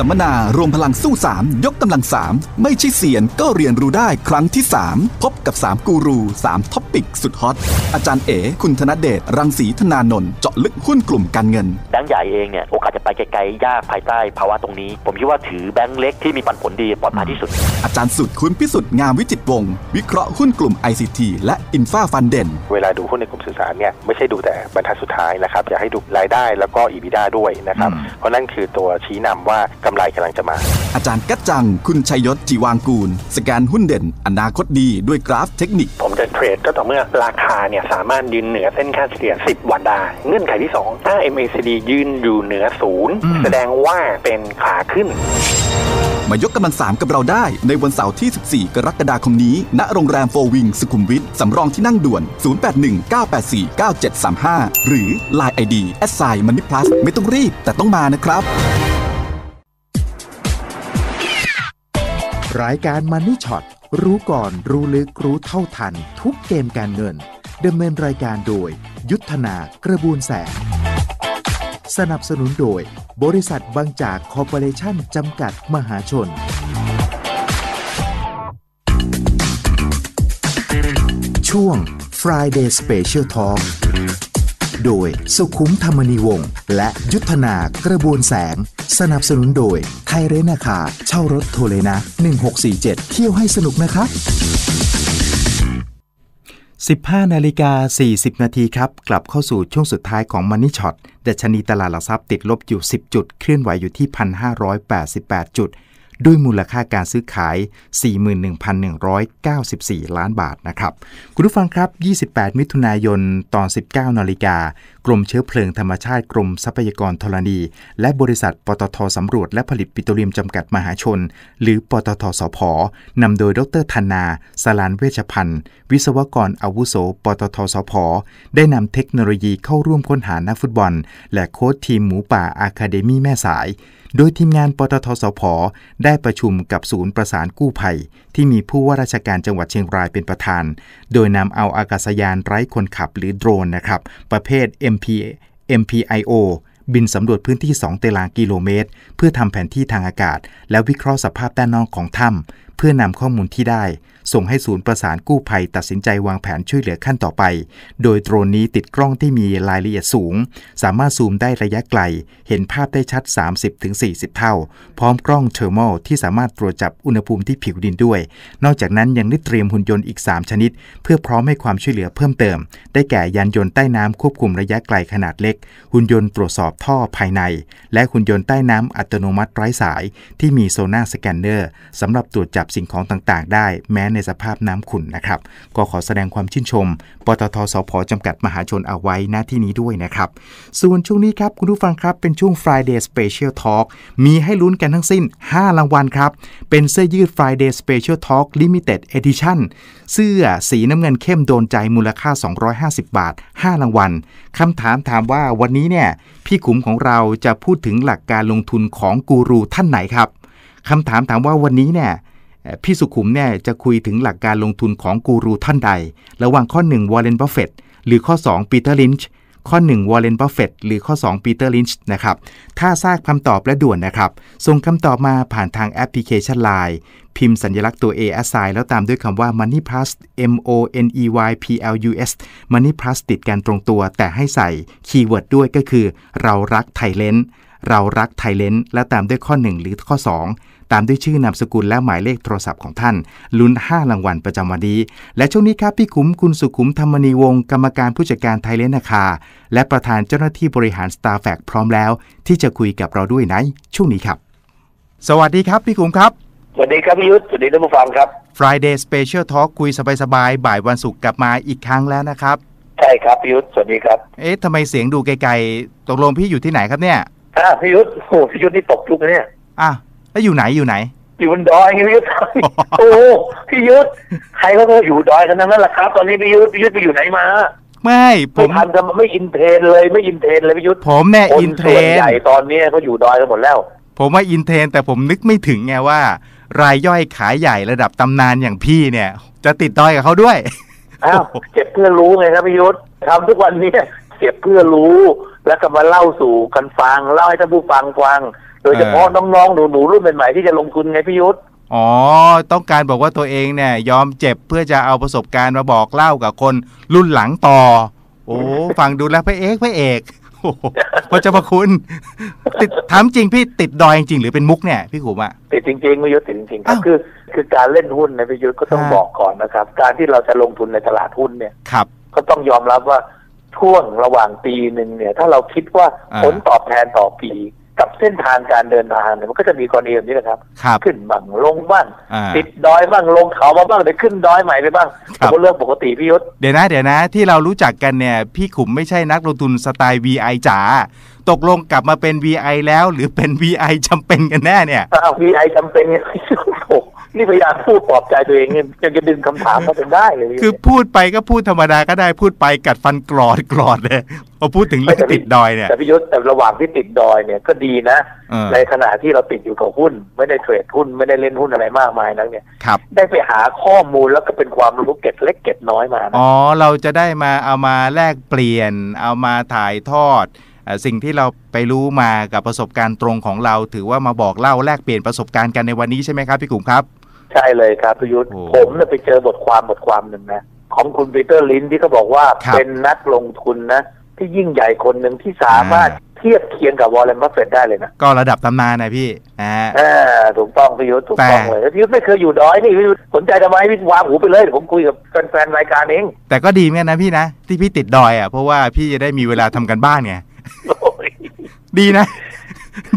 สัมมนารวมพลังสู้ 3 ยกกำลัง 3 ไม่ใช่เซียนก็เรียนรู้ได้ครั้งที่ 3 พบกับ 3 กูรู 3 topic สุดฮอต อาจารย์เอ๋คุณธนเดช รังสีธนานนท์เจาะลึกหุ้นกลุ่มการเงิน แบงก์ใหญ่เองเนี่ย โอกาสจะไปไกลๆ ยากภายใต้ภาวะตรงนี้ ผมคิดว่าถือแบงก์เล็กที่มีปันผลดีปลอดภัยที่สุด อาจารย์สุดคุณพิสุทธิ์งามวิจิตรวงศ์วิเคราะห์หุ้นกลุ่ม ICT และ infra fund เด่นเวลาดูหุ้นในกลุ่มสื่อสารเนี่ยไม่ใช่ดูแต่บรรทัดสุดท้ายนะครับอยากให้ดูรายได้แล้วก็ EBITDA ด้วยนะครับอืมเพราะนั่นคือตัวชี้นำว่ากำไรกำลังจะมา อาจารย์กัจจัง คุณชัยยศจีวางกูล สแกนหุ้นเด่น อนาคตดีด้วยกราฟเทคนิค ผมจะเทรดก็ต่อเมื่อราคาเนี่ยสามารถยืนเหนือเส้นค่าเฉลี่ย 10 วันได้ เงื่อนไขที่ 2 ถ้า MACD ยืนอยู่เหนือศูนย์อืมแสดงว่าเป็นขาขึ้นมายกกำลังสามกับเราได้ในวันเสาร์ที่ 14 กรกฎาคมนี้ ณ โรงแรมโฟวิงสุขุมวิท สำรองที่นั่งด่วน 0819849735 หรือ Line ID แอดไซมันนี่พลัสไม่ต้องรีบแต่ต้องมานะครับ รายการมันนี่ช็อตรู้ก่อนรู้ลึกรู้เท่าทัน ทุกเกมการเงินดำเนินรายการโดย ยุทธนากระบวนแสง สนับสนุนโดย บริษัทบางจากคอร์ปอเรชั่นจำกัดมหาชน ช่วง Friday Special Talk โดยสุขุมธรรมนีวงศ์และยุทธนากระบวนแสง สนับสนุนโดยไทยเรนาคาเช่ารถโทรเลยนะ 1647 เที่ยวให้สนุกนะครับ15นาฬิกา40 นาทีครับ กลับเข้าสู่ช่วงสุดท้ายของ Money Shot ดัชนีตลาดหลักทรัพย์ติดลบอยู่ 10 จุด เคลื่อนไหวอยู่ที่ 1,588 จุด ด้วยมูลค่าการซื้อขาย 41,194 ล้านบาทนะครับ คุณผู้ฟังครับ 28 มิถุนายนตอน 19นาฬิกากรมเชื้อเพลิงธรรมชาติกรมทรัพยากรธรณี และบริษัทปตทสำรวจและผลิตปิโตรเลียมจำกัดมหาชน หรือปตทสพนำโดยดรธนา สลานเวชพันธ์ วิศวกรอาวุโส ปตทสพได้นำเทคโนโลยีเข้าร่วมค้นหานักฟุตบอล และโค้ชทีมหมูป่าอาคาเดมี่แม่สาย โดยทีมงานปตทสพไได้ประชุมกับศูนย์ประสานกู้ภัย ที่มีผู้ว่าราชการจังหวัดเชียงรายเป็นประธาน โดยนำเอาอากาศยานไร้คนขับหรือโดรนนะครับ ประเภท MP MPIO บินสำรวจพื้นที่2ตารางกิโลเมตร เพื่อทำแผนที่ทางอากาศ และวิเคราะห์สภาพด้านนอกของถ้ำ เพื่อนำข้อมูลที่ได้ ส่งให้ศูนย์ประสานกู้ภัยตัดสินใจวางแผนช่วยเหลือขั้นต่อไป โดยโดรนนี้ติดกล้องที่มีรายละเอียดสูง สามารถซูมได้ระยะไกล เห็นภาพได้ชัด 30-40 เท่า พร้อมกล้องเทอร์โมที่สามารถตรวจจับอุณหภูมิที่ผิวดินด้วย นอกจากนั้นยังได้เตรียมหุ่นยนต์อีก 3 ชนิด เพื่อพร้อมให้ความช่วยเหลือเพิ่มเติม ได้แก่ยานยนต์ใต้น้ำควบคุมระยะไกลขนาดเล็ก หุ่นยนต์ตรวจสอบท่อภายใน และหุ่นยนต์ใต้น้ำอัตโนมัติไร้สาย ที่มีโซน่าสแกนเนอร์สำหรับตรวจจับสิ่งของต่างๆ ได้แม้ในสภาพน้ำขุ่นนะครับ ก็ขอแสดงความชื่นชม ปตทสพจำกัดมหาชนเอาไว้หน้าที่นี้ด้วยนะครับ ส่วนช่วงนี้ครับ คุณผู้ฟังครับ เป็นช่วง Friday Special Talk มีให้ลุ้นกันทั้งสิ้น 5 รางวัลครับ เป็นเสื้อยืด Friday Special Talk Limited Edition เสื้อสีน้ำเงินเข้มโดนใจมูลค่า 250 บาท 5 รางวัลคำถามถามว่าวันนี้เนี่ยพี่ขุมของเราจะพูดถึงหลักการลงทุนของกูรูท่านไหนครับคำถามถามว่าวันนี้เนี่ย พี่สุขุมเนี่ยจะคุยถึงหลักการลงทุนของกูรูท่านใด ระหว่างข้อ 1 วอร์เรนบัฟเฟตหรือข้อ 2 ปีเตอร์ลินช์ข้อ 1 วอร์เรนบัฟเฟตหรือข้อ 2 ปีเตอร์ลินช์นะครับ ถ้าทราบคำตอบและด่วนนะครับ ส่งคำตอบมาผ่านทางแอปพลิเคชัน Line พิมพ์สัญลักษณ์ตัว A s i แล้วตามด้วยคำว่า Money Plus M O N E Y P L U S Money Plus ติดกันตรงตัว แต่ให้ใส่ keyword ด้วยก็คือ เรารักไทยเลนเรารักไทยเลนและตามด้วยข้อ 1 หรือข้อ 2 ตามด้วยชื่อนามสกุลและหมายเลขโทรศัพท์ของท่าน ลุ้น 5 รางวัลประจำวันนี้ และช่วงนี้ครับพี่ขุมคุณสุขุมธรรมนีวงศ์กรรมการผู้จัดการไทยเลนนาคา และประธานเจ้าหน้าที่บริหาร s t a r f a c พร้อมแล้ว ที่จะคุยกับเราด้วยในช่วงนี้ครับ สวัสดีครับพี่ขุมครับสวัสดีครับพี่ยุทธสวัสดีท่านผู้ฟังครับ Friday Special Talk คุยสบายๆ บ่ายวันศุกร์กลับมาอีกครั้งแล้วนะครับ ใช่ครับพี่ยุทธสวัสดีครับ เอ๊ะทำไมเสียงดูไกลๆ ตกลงพี่อยู่ที่ไหนครับเนี่ย อ่าพี่ยุทธโอ้พี่ยุทธนี่ตกลุกนะเนี่ย อะ แล้วอยู่ไหนอยู่ไหน อยู่บนดอยไงพี่ยุทธโอ้พี่ยุทธใครเขาก็อยู่ดอยกันทั้งนั้นแหละครับ ตอนนี้พี่ยุทธพี่ยุทธไปอยู่ไหนมาไม่ผไม่มทันจะไม่ in trend เลยไม่ in trend เลยพี่ยุทธผมเนี่ยคน in trend ส่วนนใหญ่ตอนนี้เขาอยู่ดอยกันหมดแล้ว ผมว่า in trend แต่ผมนึกไม่ถึงไงว่า รายย่อยขาใหญ่ระดับตำนานอย่างพี่เนี่ย จะติดดอยกับเขาด้วยอ้าวเจ็บเพื่อรู้ไงครับพี่ยุทธทำทุกวันนี้เจ็บเพื่อรู้แล้วก็มาเล่าสู่กันฟังเล่าให้ท่านผู้ฟังฟัง ดยเฉพาะน้องๆหนูๆรุ่นใหม่ๆที่จะลงทุนไงพี่ยุทธอ๋อ ต้องการบอกว่าตัวเองเนี่ย ยอมเจ็บเพื่อจะเอาประสบการณ์มาบอกเล่ากับคนรุ่นหลังต่อ โอ้ฟังดูแล้วพระเอกพระเอกโอ้โหพระเจ้าพระคุณ ติดถามจริงพี่ติดดอยจริงๆหรือเป็นมุกเนี่ยพี่ขุมอะติดจริงๆพี่ยุทธติดจริงๆครับอ้าวคือ คือการเล่นหุ้นในพี่ยุทธก็ต้องฮะบอกก่อนนะครับ การที่เราจะลงทุนในตลาดหุ้นเนี่ยครับ ก็ต้องยอมรับว่าช่วงระหว่างปีหนึ่งเนี่ย ถ้าเราคิดว่าอ่าผลตอบแทนต่อปี กับเส้นทางการเดินทางเนี่ยมันก็จะมีกรณีแบบนี้นะครับ ครับขึ้นบ้างลงบ้างอ่าติดดอยบ้างลงเขามาบ้างเดี๋ยวขึ้นดอยใหม่ไปบ้างครับเป็นเรื่องปกติพี่ยุทธเดี๋ยวนะเดี๋ยวนะที่เรารู้จักกันเนี่ย พี่ขุมไม่ใช่นักลงทุนสไตล์ VI จ๋า ตกลงกลับมาเป็น VI แล้ว หรือเป็น VI จำเป็นกันแน่เนี่ยอ้าววีไอจำเป็นไงโอ้โหนี่พยายามพูดปลอบใจตัวเองเนี่ยยังจะดึงคำถามมาเป็นได้เลย คือพูดไปก็พูดธรรมดาก็ได้พูดไปกัดฟันกรอดกรอดเลยพอพูดถึงเรื่องติดดอยเนี่ยแต่พี่ยุทธแต่ระหว่างที่ติดดอยเนี่ยก็ดีนะเออในขณะที่เราติดอยู่กับหุ้น ไม่ได้เทรดหุ้นไม่ได้เล่นหุ้นอะไรมากมายนักเนี่ยครับได้ไปหาข้อมูลแล้วก็เป็นความรู้เก็ดเล็กเก็ดน้อยมานะอ๋อเราจะได้มาเอามาแลกเปลี่ยน เอามาถ่ายทอดเอ่อ สิ่งที่เราไปรู้มากับประสบการณ์ตรงของเรา ถือว่ามาบอกเล่าแลกเปลี่ยนประสบการณ์กันในวันนี้ใช่ไหมครับพี่กลุ่มครับ ใช่เลยครับพี่ยุทธโอ้ผมเนี่ยไปเจอบทความบทความหนึ่งนะของคุณปีเตอร์ลินช์ที่เขาบอกว่าครับเป็นนักลงทุนนะที่ยิ่งใหญ่คนหนึ่งที่สามารถเทียบเคียงกับวอร์เรนบัฟเฟตได้เลยนะ ก็ระดับตำนานนะพี่นะฮะอ่าถูกต้องพี่ยุทธถูกต้องแต่เลยแล้วพี่ยุทธไม่เคยอยู่ดอยนี่พี่ยุทธสนใจทำไมพี่วางหูไปเลยเดี๋ยวผมคุยกับแฟนๆรายการเอง แต่ก็ดีเหมือนกันนะพี่นะ ที่พี่ติดดอยอะเพราะว่าพี่จะได้มีเวลาทำการบ้านไงโอ้ย ดีนะ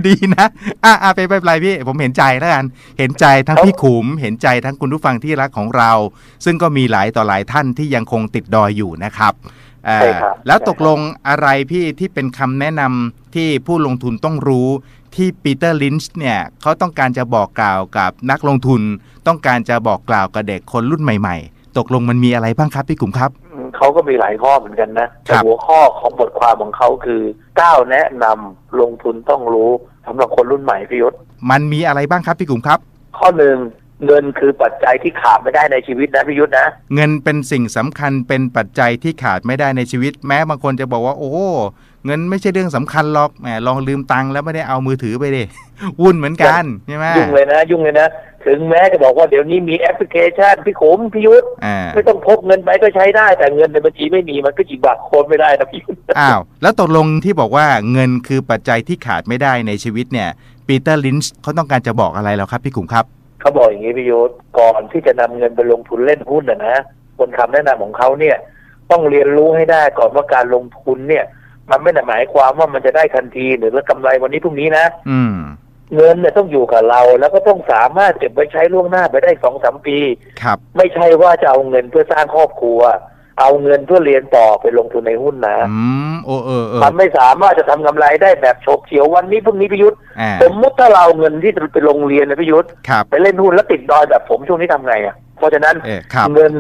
ดีนะอะอะไปไปไปพี่ ผมเห็นใจแล้วกัน เห็นใจทั้งพี่ขุม เห็นใจทั้งคุณผู้ฟังที่รักของเรา ซึ่งก็มีหลายต่อหลายท่านที่ยังคงติดดอยอยู่นะครับเอ่อใช่ครับแล้วตกลงอะไรพี่ที่เป็นคำแนะนำที่ผู้ลงทุนต้องรู้ที่ปีเตอร์ลินช์เนี่ยเขาต้องการจะบอกกล่าวกับนักลงทุน ต้องการจะบอกกล่าวกับเด็กคนรุ่นใหม่ ๆ ตกลงมันมีอะไรบ้างครับพี่ขุมครับอืมเขาก็มีหลายข้อเหมือนกันนะครัแต่บหัวข้อของบทความของเขาคือก้าวแนะนำลงทุนต้องรู้สำหรับคนรุ่นใหม่พี่ยุทธมันมีอะไรบ้างครับพี่ขุมครับ ข้อหนึ่ง เงินคือปัจจัยที่ขาดไม่ได้ในชีวิตนะพี่ยุทธนะ เงินเป็นสิ่งสำคัญเป็นปัจจัยที่ขาดไม่ได้ในชีวิต แม้บางคนจะบอกว่า โอ้เงินไม่ใช่เรื่องสำคัญหรอกแหมลองลืมตังค์แล้วไม่ได้เอามือถือไปดิวุ่นเหมือนกันใช่ไหมยุ่งเลยนะ ยุ่งเลยนะ ถึงแม้จะบอกว่าเดี๋ยวนี้มีแอปพลิเคชันพี่ขมพี่ยุทธอ่าไม่ต้องพกเงินไปก็ใช้ได้ แต่เงินในบัญชีไม่มีมันก็จีบักโคนไม่ได้นะพี่ยุทธอ้าวแล้วตกลงที่บอกว่าเงินคือปัจจัยที่ขาดไม่ได้ในชีวิตเนี่ยปีเตอร์ลินช์เขาต้องการจะบอกอะไรแล้วครับพี่กุ๋มครับ เขาบอกอย่างนี้พี่ยุทธก่อนที่จะนำเงินไปลงทุนเล่นหุ้นนะนะคนคำแนะนำของเขาเนี่ย ต้องเรียนรู้ให้ได้ก่อนว่าการลงทุนเนี่ย มันไม่ได้หมายความว่ามันจะได้ทันทีหรือว่ากำไรวันนี้พรุ่งนี้นะอืมเงินเนี่ยต้องอยู่กับเรา แล้วก็ต้องสามารถเก็บไว้ใช้ล่วงหน้าไปได้สองสามปี ครับ ไม่ใช่ว่าจะเอาเงินเพื่อสร้างครอบครัว เอาเงินเพื่อเรียนต่อไปลงทุนในหุ้นนะอืมโอเออเออมันไม่สามารถจะทำกำไรได้แบบโฉบเฉียววันนี้พรุ่งนี้พิยุทธ์อ่าสมมติถ้าเราเอาเงินที่ไปลงเรียนนะพิยุทธ์ครับไปเล่นหุ้นแล้วติดดอยแบบผมช่วงนี้ทำไงอะเพราะฉะนั้นเออครับเงิน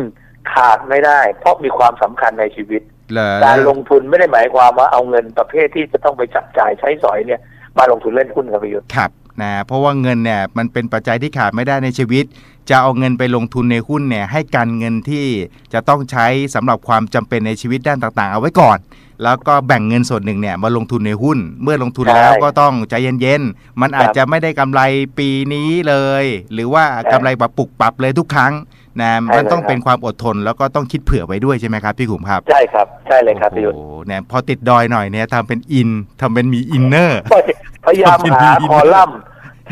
ขาดไม่ได้ เพราะมีความสำคัญในชีวิตเหรอการลงทุนไม่ได้หมายความว่าเอาเงินประเภทที่จะต้องไปจับจ่ายใช้สอยเนี่ยมาลงทุนเล่นหุ้นครับพิยุทธ์ครับ นะเพราะว่าเงินเนี่ยมันเป็นปัจจัยที่ขาดไม่ได้ในชีวิต จะเอาเงินไปลงทุนในหุ้นเนี่ยให้กันเงินที่จะต้องใช้สำหรับความจำเป็นในชีวิตด้านต่างๆ เอาไว้ก่อน แล้วก็แบ่งเงินส่วนหนึ่งเนี่ยมาลงทุนในหุ้น เมื่อลงทุนแล้วก็ต้องใจเย็นๆมันอาจจะไม่ได้กำไรปีนี้เลย หรือว่ากำไรแบบปุบปับเลยทุกครั้งนะมันต้องเป็นความอดทนแล้วก็ต้องคิดเผื่อไว้ด้วยใช่ไหมครับพี่ขุมครับ ใช่ครับใช่เลยครับพี่ยุทธโอ้โหเนี่ยพอติดดอยหน่อยเนี่ยทำเป็น in ทำเป็นมี inner ก็พยายามหาคอลัมน์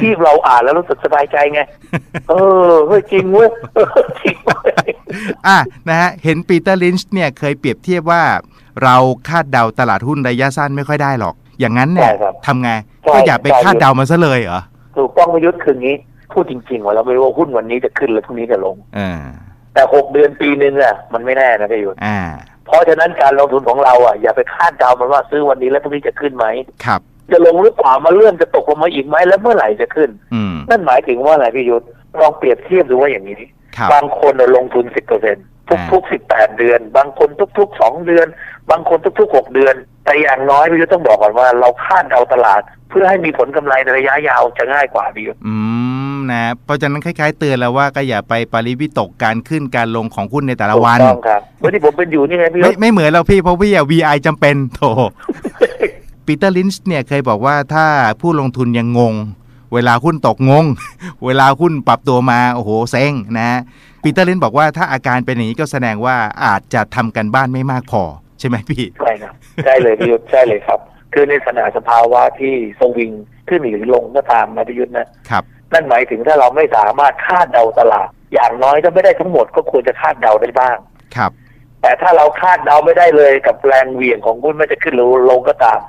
ที่เราอ่านแล้วรู้สึกสบายใจไง เออเฮ้ยจริงเว้ยเออจริงเว้ยอะนะฮะเห็นปีเตอร์ลินช์เนี่ยเคยเปรียบเทียบว่า เราคาดเดาตลาดหุ้นระยะสั้นไม่ค่อยได้หรอก อย่างนั้นเนี่ยใช่ครับทำไงใช่ก็อย่าไปใช่คาดเดามาซะเลยเหรอถูกต้องพี่ยุทธคืองี้ พูดจริงๆว่าเราไม่รู้ว่าหุ้นวันนี้จะขึ้นหรือพรุ่งนี้จะลงเออแต่หกเดือนปีนึงอะมันไม่แน่นะพี่ยุทธอ่าเพราะฉะนั้นการลงทุนของเราอะอย่าไปคาดเดามันว่าซื้อวันนี้แล้วพรุ่งนี้จะขึ้นไหมครับ จะลงหรือเปล่ามาเลื่อนจะตกลงมาอีกไหมแล้วเมื่อไหร่จะขึ้นอืมนั่นหมายถึงว่าอะไรพี่ยุทธลองเปรียบเทียบดูว่าอย่างนี้ครับบางคนน่ะลงทุนสิบเปอร์เซ็นทุกๆสิบแปดเดือน บางคนทุกๆสองเดือน บางคนทุกๆหกเดือน แต่อย่างน้อยพี่ยุทธต้องบอกก่อนว่าเราคาดเดาตลาด เพื่อให้มีผลกำไรในระยะยาวจะง่ายกว่าพี่ยุทธอืมนะเพราะฉะนั้นคล้ายๆเตือนแล้วว่าก็อย่าไปปริวิตกการขึ้นการลงของหุ้นในแต่ละวันถูกต้องครับวันที่ผมเป็นอยู่นี่ไงพี่ยุไม่ทธไม่เหมือนเราพี่เพราะพี่อะ VI จำเป็นโถ ปีเตอร์ลินช์เนี่ยเคยบอกว่าถ้าผู้ลงทุนยังงง เวลาหุ้นตกงง เวลาหุ้นปรับตัวมาโอ้โหเซ็งนะปีเตอร์ลินช์บอกว่าถ้าอาการเป็นอย่างนี้ก็แสดงว่าอาจจะทำการบ้านไม่มากพอ ใช่ไหมพี่ใช่ครับใช่เลยพี่ยุทธใช่เลยครับ คือในขณะสภาวะที่สวิงขึ้นหรือลงก็ตามนะพี่ยุทธนะครับนั่นหมายถึงถ้าเราไม่สามารถคาดเดาตลาด อย่างน้อยถ้าไม่ได้ทั้งหมดก็ควรจะคาดเดาได้บ้างครับ แต่ถ้าเราคาดเดาไม่ได้เลยกับแรงเหวี่ยงของหุ้นไม่จะขึ้นหรือลงก็ตาม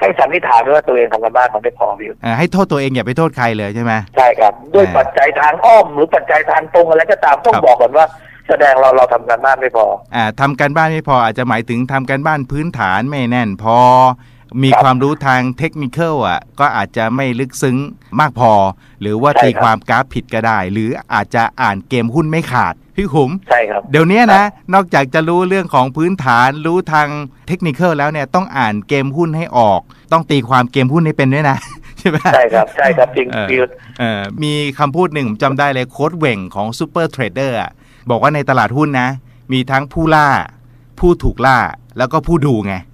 ให้สันนิษฐานไว้ว่าตัวเองทำกันบ้านมันไม่พอพี่ยุทธอ่าให้โทษตัวเองอย่าไปโทษใครเลยใช่ไหมใช่ครับ ด้วยอ่าปัจจัยทางอ้อมหรือปัจจัยทางตรงอะไรก็ตามต้องครับบอกก่อนว่าแสดงเราเราทำกันบ้านไม่พออ่าทำการบ้านไม่พออาจจะหมายถึงทำการบ้านพื้นฐานไม่แน่นพอ มีครับความรู้ทางเทคนิคอะก็อาจจะไม่ลึกซึ้งมากพอ หรือว่าใช่ตีครับความกราฟผิดก็ได้ หรืออาจจะอ่านเกมหุ้นไม่ขาดพี่ขุมใช่ครับเดี๋ยวนี้นะ นอกจากจะรู้เรื่องของพื้นฐานรู้ทางเทคนิคแล้วเนี่ยต้องอ่านเกมหุ้นให้ออก ต้องตีความเกมหุ้นให้เป็นด้วยนะใช่ไหมใช่ครับใช่ครับจริงเออพี่ยุทธเออมีคำพูดหนึ่งผมจำได้เลยโค้ดเหว่งของซูเปอร์เทรดเดอร์อะบอกว่าในตลาดหุ้นนะ มีทั้งผู้ล่า ผู้ถูกล่าแล้วก็ผู้ดูไงอ่า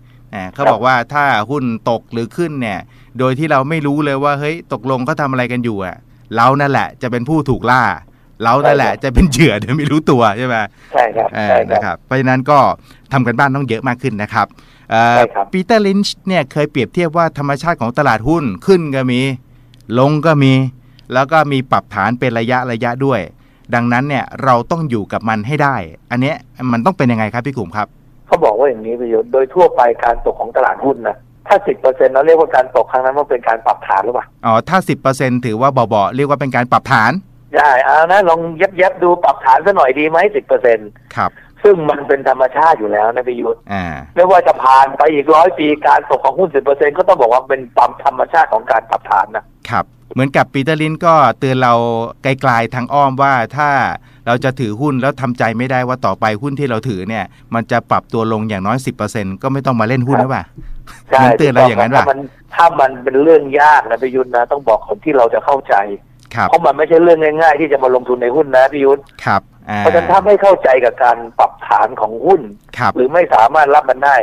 เขาบอกว่าถ้าหุ้นตกหรือขึ้นเนี่ย โดยที่เราไม่รู้เลยว่าเฮ้ยตกลงเขาทำอะไรกันอยู่อะเรานั่นแหละจะเป็นผู้ถูกล่า เรานั่นแหละจะเป็นเหยื่อโดยไม่รู้ตัวใช่ไหมใช่ครับเออใช่คนะรับครับเพราะฉะนั้นก็ทำกันบ้านต้องเยอะมากขึ้นนะครับเอ่อใช่ครับปีเตอร์ลินช์เนี่ยเคยเปรียบเทียบว่าธรรมชาติของตลาดหุ้นขึ้นก็มี ลงก็มี แล้วก็มีปรับฐานเป็นระยะระยะด้วย ดังนั้นเนี่ยเราต้องอยู่กับมันให้ได้ อันเนี้ยมันต้องเป็นยังไงครับพี่กลุ่มครับ เขาบอกว่าอย่างนี้ประโยชน์โดยทั่วไปการตกของตลาดหุ้นนะถ้าสิบเปอร์เซ็นต์เราเรียกว่าการตกครั้งนั้นว่าเป็นการปรับฐานหรือเปล่าอ๋อถ้า10%ถือว่าเบาๆเรียกว่าเป็นการปรับฐานใช่เอานะลองเย็บเย็บๆดูปรับฐานซะหน่อยดีไหมสิบเปอร์เซ็นต์ครับ ซึ่งมันเป็นธรรมชาติอยู่แล้วนะพิยุทธ์อ่าไม่ว่าจะผ่านไปอีกร้อยปีการตกของหุ้นสิบเปอร์เซ็นต์ก็ต้องบอกว่าเป็นตามธรรมชาติของการปรับฐานนะครับ เหมือนกับปีเตอร์ลินก็เตือนเราไกลๆทางอ้อมว่าถ้าเราจะถือหุ้นแล้วทำใจไม่ได้ว่าต่อไปหุ้นที่เราถือเนี่ย มันจะปรับตัวลงอย่างน้อย10%ก็ไม่ต้องมาเล่นหุ้นนะป่ะใช่มันเตือนเราอย่างนั้นถ้าป่ะมันถ้ามันเป็นเรื่องยากนะพิยุทธ์นะต้องบอกคนที่เราจะเข้าใจครับเพราะมันไม่ใช่เรื่องง่าย ๆ ที่จะมาลงทุนในหุ้นนะพิยุทธ์ครับอ่าเพราะฉะนั้นถ้าไม่เข้าใจกับการปรับฐานของหุ้นครับหรือไม่สามารถรับมันได้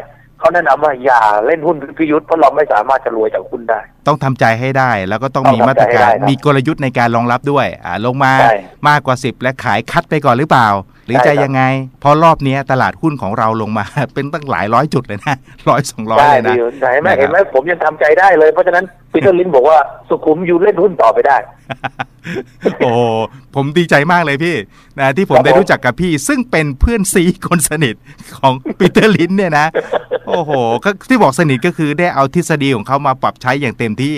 เขาแนะนำว่าอย่าเล่นหุ้นพิยุทธ์เพราะเราไม่สามารถจะรวยจากหุ้นได้ ต้องทำใจให้ได้ แล้วก็ต้องต้องมีมาตรทำใจให้การได้ครับมีกลยุทธ์ในการรองรับด้วยอ่าลงมาใช่มากกว่า 10 และขายคัดไปก่อนหรือเปล่า หรือใช่จะครับยังไงเพราะรอบเนี้ยตลาดหุ้นของเราลงมา เป็นตั้งหลายร้อยจุดเลยนะร้อยสองร้อยได้เลยนะพี่ยุทธเห็นไหมนะครับเห็นไหมผมยังทำใจได้เลย เพราะฉะนั้นปีเตอร์ลินช์บอกว่าสุขุมอยู่เล่นหุ้นต่อไปได้ โอ้ผมดีใจมากเลยพี่นะที่ผมครับได้ผมรู้จักกับพี่ ซึ่งเป็นเพื่อนซี้คนสนิทของปีเตอร์ลินช์เนี่ยนะ โอ้โหก็ที่บอกสนิทก็คือได้เอาทฤษฎีของเขามาปรับใช้อย่างเต็มที่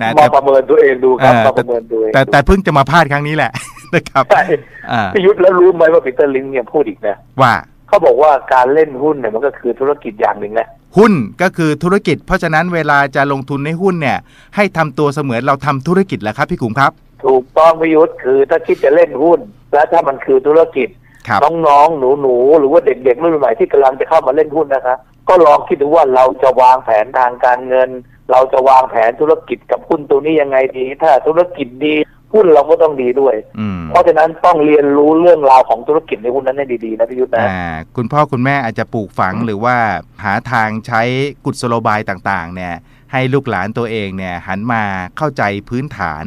นะมาแต่ประเมินตัวเองดูครับเออมาประเมินตัวเองแต่แต่เพิ่งจะมาพลาดครั้งนี้แหละ นะครับใช่อ่าพิยุทธ์แล้วรู้ไหมว่าปีเตอร์ลินเนี่ยพูดอีกนะว่าเขาบอกว่าการเล่นหุ้นเนี่ยมันก็คือธุรกิจอย่างหนึ่งนะหุ้นก็คือธุรกิจ เพราะฉะนั้นเวลาจะลงทุนในหุ้นเนี่ย ให้ทำตัวเสมือนเราทำธุรกิจแหละครับพี่กุ๋มครับ ถูกต้องพิยุทธ์คือถ้าคิดจะเล่นหุ้น แล้วถ้ามันคือธุรกิจครับน้องๆหนูๆหรือว่าเด็กๆรุ่นใหม่ที่กำลังจะเข้ามาเล่นหุ้นนะครับก็ลองคิดดูว่าเราจะวางแผนทางการเงิน เราจะวางแผนธุรกิจกับหุ้นตัวนี้ยังไงดี ถ้าธุรกิจดี หุ้นเราก็ต้องดีด้วยอืมเพราะฉะนั้นต้องเรียนรู้เรื่องราวของธุรกิจในหุ้นนั้นให้ดีๆนะพิยุทธ์นะอ่าคุณพ่อคุณแม่อาจจะปลูกฝังหรือว่าหาทางใช้กุศโลบายต่างๆ เนี่ย ให้ลูกหลานตัวเองเนี่ย หันมาเข้าใจพื้นฐาน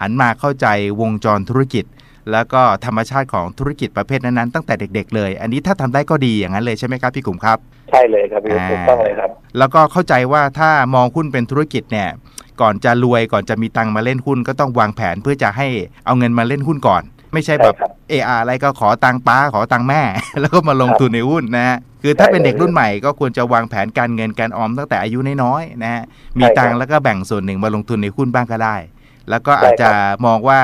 หันมาเข้าใจวงจรธุรกิจ แล้วก็ธรรมชาติของธุรกิจประเภทนั้นๆตั้งแต่เด็ก ๆ เลย อันนี้ถ้าทำได้ก็ดีอย่างนั้นเลยใช่ไหมครับพี่กลุ่มครับ ใช่เลยครับพิยุทธ์ถูกต้องเลยครับ แล้วก็เข้าใจว่าถ้ามองหุ้นเป็นธุรกิจเนี่ย ก่อนจะรวยก่อนจะมีตังค์มาเล่นหุ้นก็ต้องวางแผนเพื่อจะให้เอาเงินมาเล่นหุ้นก่อน ไม่ใช่แบบใช่ครับเอออะไรก็ขอตังค์ป้าขอตังค์แม่ แล้วก็มาลงทุนในหุ้นนะฮะคือถ้าใช่เป็นเด็กเลยรุ่นใหม่ก็ควรจะวางแผนการเงินการออมตั้งแต่อายุน้อยๆนะฮะมีใช่ครับตังค์แล้วก็แบ่งส่วนหนึ่งมาลงทุนในหุ้นบ้างก็ได้ แล้วก็ใช่อาจจะครับมองว่า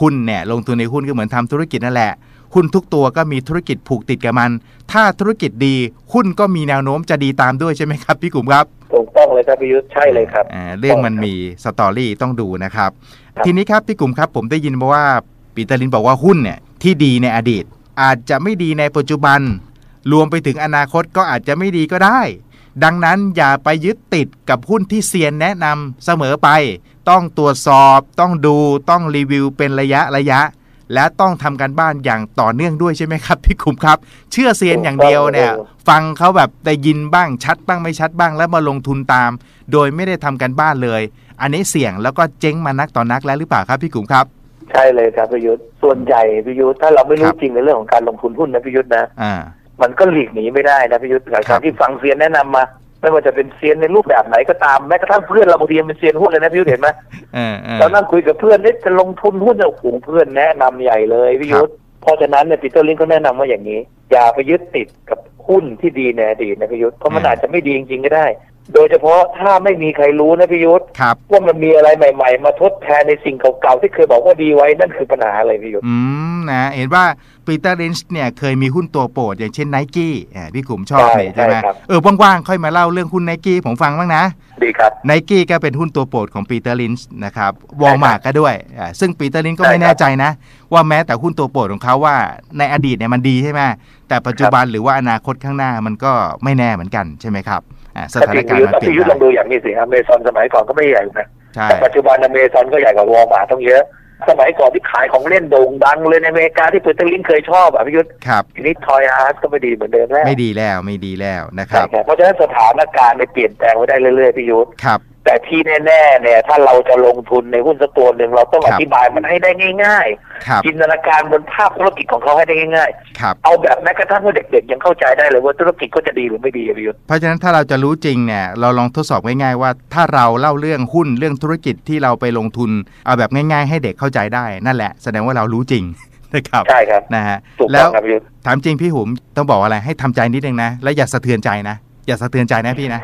หุ้นเนี่ยลงทุนในหุ้นก็เหมือนทำธุรกิจนั่นแหละหุ้นทุกตัวก็มีธุรกิจผูกติดกับมัน ถ้าธุรกิจดี หุ้นก็มีแนวโน้มจะดีตามด้วยใช่ไหมครับ พี่กลุ่มครับ ถูกต้องเลยครับพิยุทธ์ใช่เลยครับอ่าเรื่องมันมี story ต้องดูนะครับครับ ทีนี้ครับพี่กลุ่มครับผมได้ยินมาว่าปีเตอร์ลินช์บอกว่าหุ้นเนี่ยที่ดีในอดีต อาจจะไม่ดีในปัจจุบัน รวมไปถึงอนาคตก็อาจจะไม่ดีก็ได้ ดังนั้นอย่าไปยึดติดกับหุ้นที่เซียนแนะนำเสมอไป ต้องตรวจสอบ ต้องดูต้องรีวิวเป็นระยะระยะ และต้องทำการบ้านอย่างต่อเนื่องด้วยใช่ไหมครับพี่ขุมครับ เชื่อเซียนอย่างเดียวเนี่ย ฟังเขาแบบได้ยินบ้างชัดบ้างไม่ชัดบ้างแล้วมาลงทุนตาม โดยไม่ได้ทำการบ้านเลย อันนี้เสี่ยงแล้วก็เจ๊งมานักต่อนนักแล้วหรือเปล่าครับพี่ขุมครับ ใช่เลยครับพิยุทธ์ส่วนใหญ่พิยุทธ์ถ้าเราไม่รู้จริงในเรื่องของการลงทุนหุ้นนะพิยุทธ์นะอ่ามันก็หลีกหนีไม่ได้นะพิยุทธ์จากครับที่ฟังเซียนแนะนำมา ไม่ว่าจะเป็นเซียนในรูปแบบไหนก็ตามแม้กระทั่งเพื่อนเราบางทียังเป็นเซียนหุ้นเลยนะพิยุทธ์เห็นไหมเออเออเรานั่งคุยกับเพื่อนเนี่ยจะลงทุนหุ้นเนี่ยโอ้โหเพื่อนแนะนำใหญ่เลยพี่ยุทธเพราะฉะนั้นเนี่ยปีเตอร์ลินช์ก็แนะนำว่าอย่างนี้ อย่าไปยึดติดกับหุ้นที่ดีในอดีตนะพี่ยุทธเพราะมันอาจจะไม่ดีจริงๆก็ได้ โดยเฉพาะถ้าไม่มีใครรู้นะพี่ยุทธครับว่ามันมีอะไรใหม่ ๆ มาทดแทนในสิ่งเก่าๆที่เคยบอกว่าดีไว้นั่นคือปัญหาอะไรพี่ยุทธ์อืมนะ เห็นว่า ปีเตอร์ลินช์เนี่ยเคยมีหุ้นตัวโปรดอย่างเช่นไนกี้พี่ขุมชอบใช่เนี่ยใช่ไหมใช่ครับเออว่างๆค่อยมาเล่าเรื่องหุ้นไนกี้ผมฟังบ้างนะ ดีครับไนกี้ก็เป็นหุ้นตัวโปรดของปีเตอร์ลินช์นะครับวอลมาร์ก็ด้วยอ่าซึ่งปีเตอร์ลินช์ก็ใช่ไม่ครับแน่ใจนะ ว่าแม้แต่หุ้นตัวโปรดของเขาว่าในอดีตเนี่ยมันดีใช่ไหมแต่ปัจจุบันหรือว่าอนาคตข้างหน้ามันก็ไม่แน่เหมือนกันใช่ไหมครับอ่าสถ้าถาจนริงการพิณ์ยุทมันธ์เปลี่ยพิยุทธ์นลองได้ดูอย่างนี้สิอเมซอนสมัยก่อนก็ไม่ใหญ่นะใช่แต่ปัจจุบันอเมซอนก็ใหญ่กว่าวอลมาร์ทต้องเยอะ สมัยก่อนที่ขายของเล่นโด่งดังเลยในอเมริกาที่ปีเตอร์ลินเคยชอบอะพิยุทธ์ครับทีนี้ทอยอาร์ตก็ไม่ดีเหมือนเดิมแล้วไม่ดีแล้วไม่ดีแล้วนะคใช่รับครับ เพราะฉะนั้นสถานการณ์ในยเปลี่ยนแปลงไปได้เรื่อยๆพิยุทธ์ครับ แต่ที่แน่ๆเนี่ย ถ้าเราจะลงทุนในหุ้นสักตัวหนึ่งเราต้องครัอบธิบายมันให้ได้ง่ายครับๆจินตนาการบนภาพธุรกิจของเขาให้ได้ง่ายครับๆเอาแบบแม้กระทั่งว่าเด็กๆ ยังเข้าใจได้เลยว่าธุรกิจก็จะดีหรือไม่ดีอะพิยุทธ์เพราะฉะนั้นถ้าเราจะรู้จริงเนี่ยเราลองทดสอบง่ายๆว่า ถ้าเราเล่าเรื่องหุ้นเรื่องธุรกิจที่เราไปลงทุน เอาแบบง่ายๆ ให้เด็กเข้าใจได้นั่นแหละ แสดงว่าเรารู้จริงนะครับใช่ครับนะฮะถูกต้องแล้วครับพิยุทธ์ถามจริงพี่หุมต้องบอกอะไรให้ทำใจนิดนึงนะและอย่าสะเทือนใจนะอย่าสะเทือนใจนะพี่นะ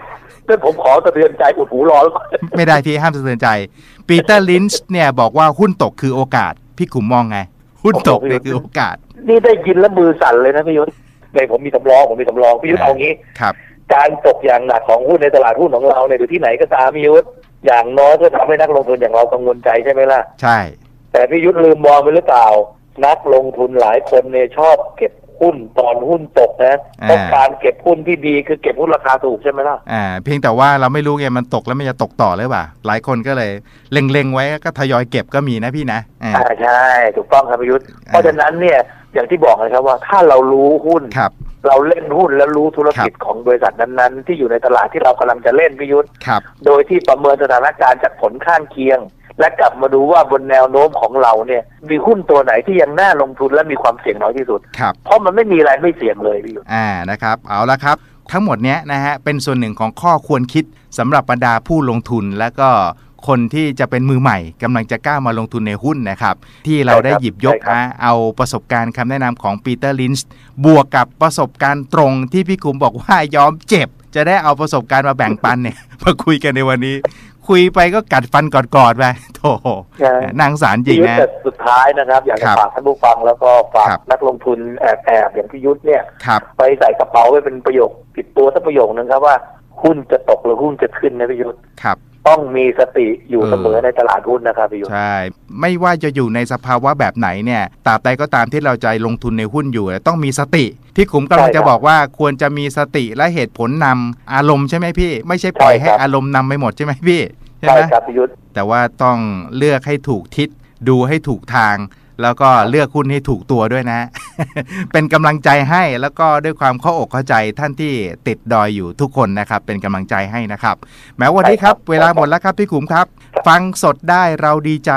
เพื่อนผมขอสะเทือนใจอุดหูรอแล้วก่อนไม่ได้พี่ห้ามสะเทือนใจปีเตอร์ลินช์เนี่ยบอกว่าหุ้นตกคือโอกาส พี่ขุมมองไง หุ้นตกเนี่ยคือโอกาส นี่ได้ยินแล้วมือสั่นเลยนะพิยุทธ์ในผมมีสำรองผมมีสำรองพิยุทธ์เอางี้ครับ การตกอย่างหนักของหุ้นในตลาดหุ้นของเราเนี่ยหรือที่ไหนก็ตามพิยุทธ์อย่างน้อยก็ทำให้นักลงทุนอย่างเรากังวลใจใช่ไหมล่ะใช่ แต่พิยุทธ์ลืมมองไปหรือเปล่า นักลงทุนหลายคนเนี่ยชอบเก็บ หุ้นตอนหุ้นตกนะเพราะการเก็บหุ้นที่ดีคือเก็บหุ้นราคาถูกใช่ไหมล่ะอ่าเพียงแต่ว่าเราไม่รู้ไงมันตกแล้วมันจะตกต่อหรือเปล่าหลายคนก็เลยเล็งๆไว้ก็ทยอยเก็บก็มีนะพี่นะอ่าอ่าใช่ถูกต้องครับพิยุทธ์เพราะฉะนั้นเนี่ยอย่างที่บอกนะครับว่าถ้าเรารู้หุ้นครับเราเล่นหุ้นแล้วรู้ธุรกิจของบริษัทนั้นๆ ที่อยู่ในตลาดที่เรากำลังจะเล่นพิยุทธ์ครับโดยที่ประเมินสถานการณ์จากผลข้างเคียง และกลับมาดูว่าบนแนวโน้มของเราเนี่ย มีหุ้นตัวไหนที่ยังน่าลงทุนและมีความเสี่ยงน้อยที่สุด ครับ เพราะมันไม่มีอะไรไม่เสี่ยงเลยพี่ยุทธ์อ่านะครับ เอาละครับ ทั้งหมดเนี้ยนะฮะเป็นส่วนหนึ่งของข้อควรคิดสำหรับบรรดาผู้ลงทุนและก็คนที่จะเป็นมือใหม่กำลังจะก้าวมาลงทุนในหุ้นนะครับ ที่เราได้หยิบยกนะเอาประสบการณ์คำแนะนำของปีเตอร์ลินช์บวกกับประสบการณ์ตรงที่พี่กุมบอกว่ายอมเจ็บ จะได้เอาประสบการณ์มาแบ่งปันเนี่ย มาคุยกันในวันนี้ คุยไปก็กัดฟันกอดๆไปโถนางสารจริงพี่ยุทนะธ์แต่สุดท้ายนะครับ อยากคจะรับฝากท่านผู้ฟังแล้วก็ฝากครับนักลงทุนแอบแอบๆอย่างพี่ยุทธ์เนี่ยครับไปใส่กระเป๋าไว้เป็นประโยคติดตัวสักประโยคนึงครับว่าหุ้นจะตกหรือหุ้นจะขึ้นนะพี่ยุทธ์ครับ ต้องมีสติอยู่เออเสมอในตลาดหุ้นนะครับพี่ยุทธ์ใช่ ไม่ว่าจะอยู่ในสภาวะแบบไหนเนี่ยตราบใดก็ตามที่เราจะลงทุนในหุ้นอยู่ ต้องมีสติ ที่ขุมกำลังจะบอกว่าควรจะมีสติและเหตุผลนำอารมณ์ใช่ไหมพี่ ไม่ใช่ปล่อยให้อารมณ์นำไปหมดใช่ไหมพี่ใช่ใช่ไหมครับพี่ยุทธ์แต่ว่าต้องเลือกให้ถูกทิศดูให้ถูกทาง แล้วก็เลือกหุ้นให้ถูกตัวด้วยนะ เป็นกำลังใจให้แล้วก็ด้วยความเข้าอกเข้าใจท่านที่ติดดอยอยู่ทุกคนนะครับ เป็นกำลังใจให้นะครับ แม้วันนี้ครับ เวลาหมดแล้วครับพี่ขุมครับ ฟังสดได้เราดีใจ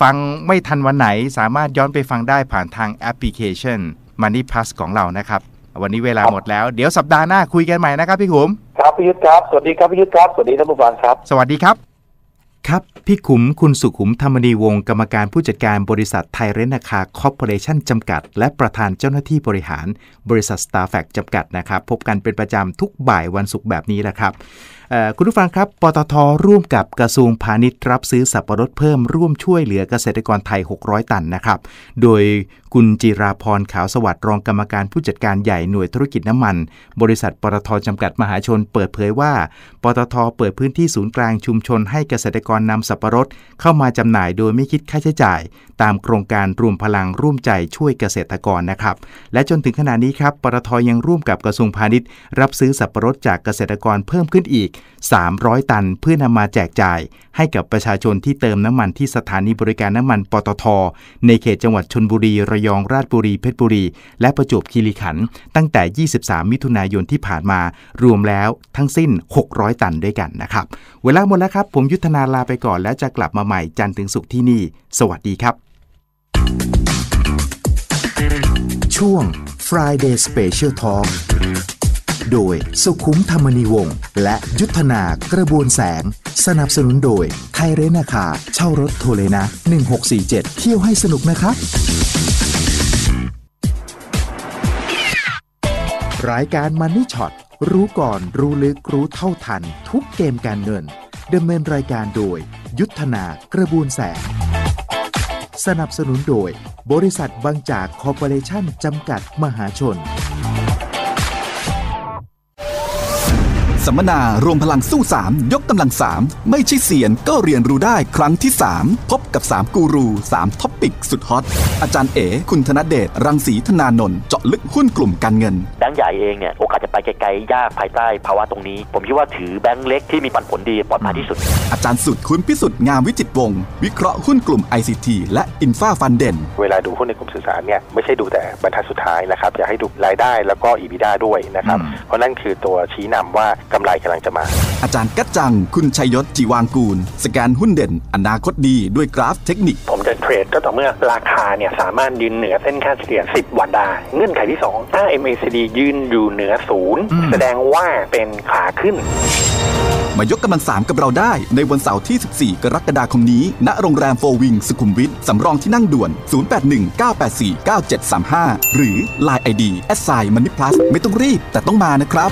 ฟังไม่ทันวันไหนสามารถย้อนไปฟังได้ผ่านทางแอปพลิเคชัน Money Plus ของเรานะครับ วันนี้เวลาหมดแล้ว เดี๋ยวสัปดาห์หน้าคุยกันใหม่นะครับพี่ขุม ครับพี่ยุทธครับ สวัสดีครับพี่ยุทธครับ สวัสดีท่านผู้ฟังครับ สวัสดีครับ ครับ พี่ขุมคุณสุขุมธรรมนีวงศ์กรรมการผู้จัดการบริษัทไทยเรนนาคาคอร์ปอเรชั่นจำกัด และประธานเจ้าหน้าที่บริหารบริษัทสตาร์แฟกจำกัดนะครับ พบกันเป็นประจำทุกบ่ายวันศุกร์แบบนี้แหละครับ คุณผู้ฟังครับปตทร่วมกับกระทรวงพาณิชย์รับซื้อสับปะรดเพิ่มร่วมช่วยเหลือเกษตรกรไทย 600 ตันนะครับ โดยคุณจิราพรขาวสวัสดิ์รองกรรมการผู้จัดการใหญ่หน่วยธุรกิจน้ำมัน บริษัทปตทจำกัดมหาชนเปิดเผยว่า ปตทเปิดพื้นที่ศูนย์กลางชุมชนให้เกษตรกรนำสับปะรดเข้ามาจำหน่ายโดยไม่คิดค่าใช้จ่ายตามโครงการรวมพลังร่วมใจช่วยเกษตรกรนะครับ และจนถึงขณะนี้ครับปตทยังร่วมกับกระทรวงพาณิชย์ รับซื้อสับปะรดจากเกษตรกรเพิ่มขึ้นอีก 300 ตันเพื่อนำมาแจกจ่าย ให้กับประชาชนที่เติมน้ำมันที่สถานีบริการน้ำมันปตท ในเขตจังหวัดชนบุรีระยองราชบุรีเพชรบุรี และประจวบคีรีขันธ์ตั้งแต่ 23 มิถุนายนที่ผ่านมา รวมแล้วทั้งสิ้น 600 ตันด้วยกันนะครับ เวลาหมดแล้วครับ ผมยุทธนาลาไปก่อนแล้วจะกลับมาใหม่จันทร์ถึงศุกร์ที่นี่ สวัสดีครับ ช่วง Friday Special Talk โดยสุขุมธรรมนีวงศ์และยุทธนากระบวนแสง สนับสนุนโดยไทยเรนาคาเช่ารถโทเลนะ 1647 เที่ยวให้สนุกนะครับ รายการ Money Shot รู้ก่อนรู้ลึกรู้เท่าทัน ทุกเกมการเงินดำเนินรายการโดย ยุทธนากระบวนแสง สนับสนุนโดย บริษัทบางจากคอร์ปอเรชั่นจำกัดมหาชน สัมมนารวมพลังสู้ 3 ยกกำลัง 3 ไม่ใช่เซียนก็เรียนรู้ได้ครั้งที่ 3 พบกับ 3 กูรู 3 topic สุดฮอต อาจารย์เอ๋คุณธนเดช รังสีธนานนท์เจาะลึกหุ้นกลุ่มการเงิน แบงก์ใหญ่เองเนี่ย โอกาสจะไปไกลๆ ยากภายใต้ภาวะตรงนี้ ผมคิดว่าถือแบงก์เล็กที่มีปันผลดีปลอดภัยที่สุด อาจารย์สุดคุณพิสุทธิ์งามวิจิตรวงศ์วิเคราะห์หุ้นกลุ่ม ICT และ Infra Fund เด่นเวลาดูหุ้นในกลุ่มสื่อสารเนี่ยไม่ใช่ดูแต่บรรทัดสุดท้ายนะครับอยากให้ดูรายได้แล้วก็ EBITDA ด้วยนะครับอืมเพราะนั่นคือตัวชี้นำว่ากำไรกำลังจะมา อาจารย์กัจจัง คุณชัยยศจีวางกูล สแกนหุ้นเด่น อนาคตดีด้วยกราฟเทคนิค ผมจะเทรดก็ต่อเมื่อราคาเนี่ยสามารถยืนเหนือเส้นค่าเฉลี่ย 10 วันได้ เงื่อนไขที่ 2 ถ้า MACD ยืนอยู่เหนือศูนย์อืมแสดงว่าเป็นขาขึ้นมายกกำลังสามกับเราได้ในวันเสาร์ที่ 14 กรกฎาคมนี้ ณ โรงแรมโฟวิงสุขุมวิท สำรองที่นั่งด่วน 0819849735 หรือ Line ID แอดไซน์มันนี่พลัสไม่ต้องรีบแต่ต้องมานะครับ